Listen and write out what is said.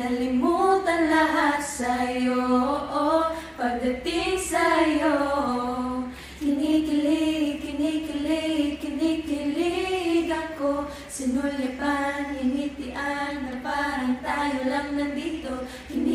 Nalimutan lahat sa'yo oh, Pagdating sa'yo. Kinikilig, kinikilig, kinikilig ako. Sinulyapan, hinitian Na parang tayo lang nandito. Kinikilig